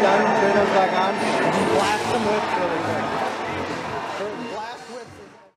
done, turn those back on, and blast them with so